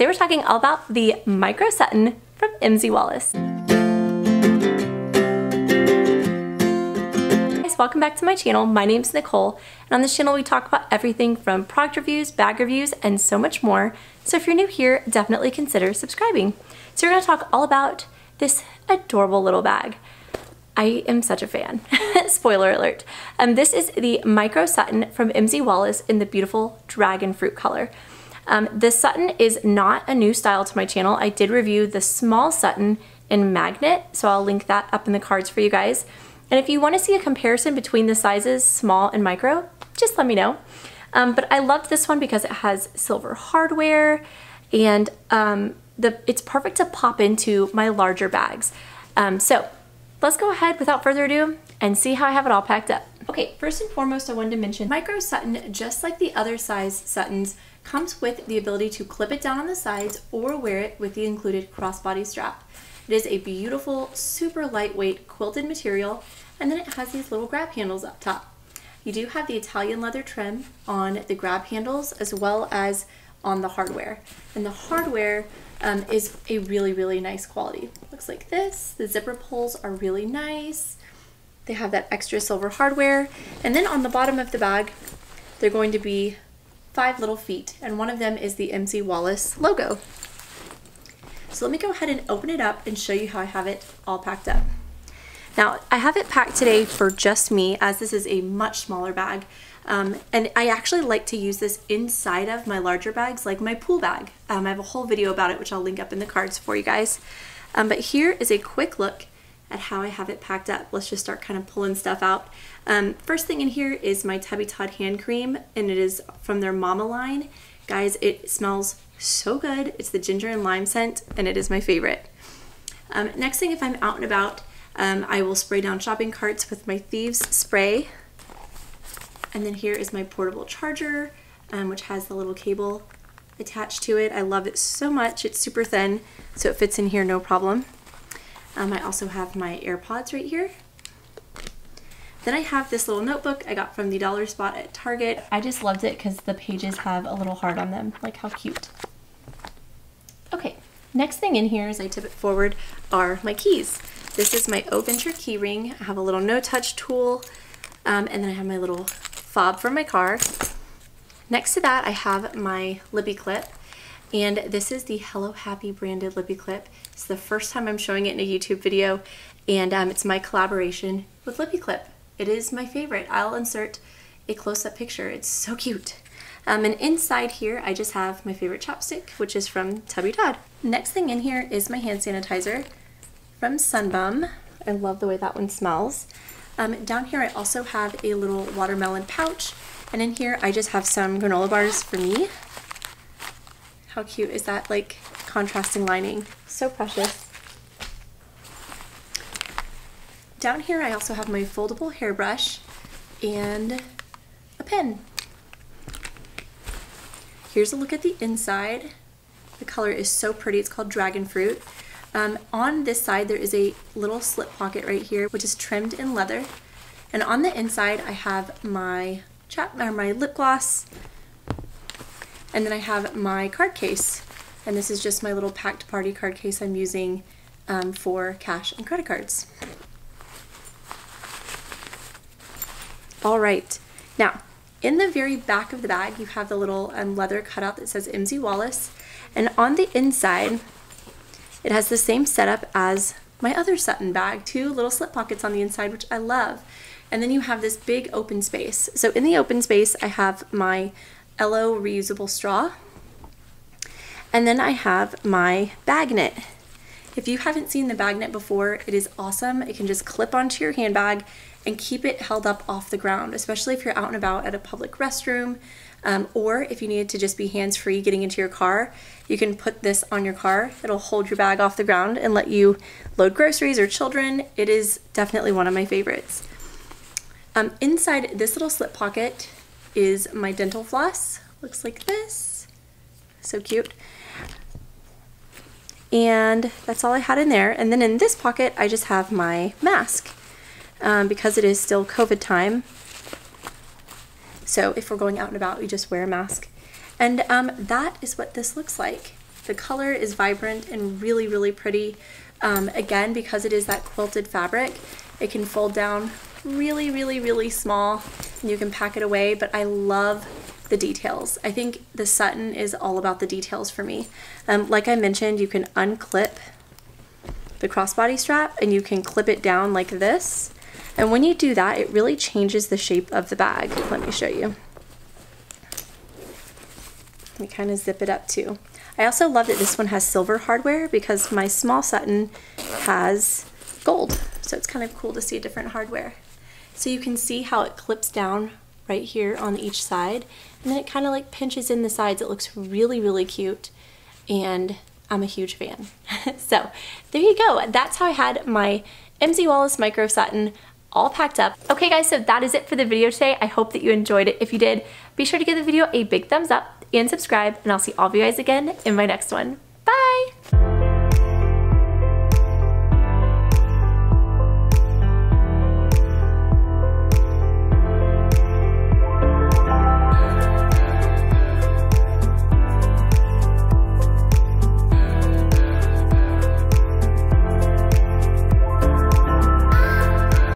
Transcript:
Today we're talking all about the Micro Sutton from MZ Wallace. Guys, welcome back to my channel. My name is Nicole, and on this channel we talk about everything from product reviews, bag reviews, and so much more. So if you're new here, definitely consider subscribing. So we're gonna talk all about this adorable little bag. I am such a fan. Spoiler alert. Um, this is the Micro Sutton from MZ Wallace in the beautiful dragon fruit color. Um, this Sutton is not a new style to my channel. I did review the small Sutton in Magnet, so I'll link that up in the cards for you guys. And if you want to see a comparison between the sizes small and micro, just let me know. Um, but I loved this one because it has silver hardware and um, the, it's perfect to pop into my larger bags. Um, so let's go ahead without further ado and see how I have it all packed up. Okay, first and foremost, I wanted to mention Micro Sutton, just like the other size Suttons, comes with the ability to clip it down on the sides or wear it with the included crossbody strap. It is a beautiful, super lightweight quilted material, and then it has these little grab handles up top. You do have the Italian leather trim on the grab handles as well as on the hardware. And the hardware um, is a really, really nice quality. Looks like this. The zipper pulls are really nice. They have that extra silver hardware. And then on the bottom of the bag, they're going to be five little feet, and one of them is the MZ Wallace logo. So let me go ahead and open it up and show you how I have it all packed up. Now, I have it packed today for just me, as this is a much smaller bag. Um, and I actually like to use this inside of my larger bags, like my pool bag. Um, I have a whole video about it, which I'll link up in the cards for you guys. Um, but here is a quick look at how I have it packed up. Let's just start kind of pulling stuff out. Um, first thing in here is my Tubby Todd hand cream, and it is from their Mama line. Guys, it smells so good. It's the ginger and lime scent, and it is my favorite. Um, next thing, if I'm out and about, um, I will spray down shopping carts with my Thieves spray. And then here is my portable charger, um, which has the little cable attached to it. I love it so much. It's super thin, so it fits in here no problem. Um, I also have my AirPods right here. Then I have this little notebook I got from the dollar spot at Target. I just loved it because the pages have a little heart on them. Like how cute. Okay, next thing in here as I tip it forward are my keys. This is my O-Venture key ring. I have a little no-touch tool, um, and then I have my little fob for my car. Next to that, I have my lippy clip. And this is the Hello Happy branded lippy clip. It's the first time I'm showing it in a YouTube video, and um, it's my collaboration with Lippy Clip. It is my favorite. I'll insert a close-up picture. It's so cute. Um, and inside here, I just have my favorite chapstick, which is from Tubby Todd. Next thing in here is my hand sanitizer from Sunbum. I love the way that one smells. Um, down here, I also have a little watermelon pouch. And in here, I just have some granola bars for me. How cute is that, like, contrasting lining? So precious. Down here I also have my foldable hairbrush and a pen. Here's a look at the inside. The color is so pretty. It's called Dragon Fruit. Um, on this side there is a little slip pocket right here which is trimmed in leather. And on the inside I have my chat or my lip gloss, and then I have my card case. And this is just my little packed party card case I'm using um, for cash and credit cards. All right, now in the very back of the bag, you have the little um, leather cutout that says MZ Wallace. And on the inside, it has the same setup as my other Sutton bag, two little slip pockets on the inside, which I love. And then you have this big open space. So in the open space, I have my Ello reusable straw. And then I have my bag bagnet. If you haven't seen the bag bagnet before, it is awesome. It can just clip onto your handbag and keep it held up off the ground, especially if you're out and about at a public restroom um, or if you need to just be hands-free getting into your car, you can put this on your car. It'll hold your bag off the ground and let you load groceries or children. It is definitely one of my favorites. Um, inside this little slip pocket is my dental floss. Looks like this. So cute. And that's all I had in there. And then in this pocket, I just have my mask um, because it is still COVID time. So if we're going out and about, we just wear a mask. And um, that is what this looks like. The color is vibrant and really, really pretty. Um, again, because it is that quilted fabric, it can fold down really, really, really small and you can pack it away, but I love the details. I think the Sutton is all about the details for me. Um, like I mentioned, you can unclip the crossbody strap and you can clip it down like this. And when you do that, it really changes the shape of the bag. Let me show you. Let me kind of zip it up too. I also love that this one has silver hardware because my small Sutton has gold. So it's kind of cool to see a different hardware. So you can see how it clips down right here on each side. And then it kind of like pinches in the sides. It looks really, really cute. And I'm a huge fan. so there you go. That's how I had my MZ Wallace Micro Sutton all packed up. Okay guys, so that is it for the video today. I hope that you enjoyed it. If you did, be sure to give the video a big thumbs up and subscribe and I'll see all of you guys again in my next one.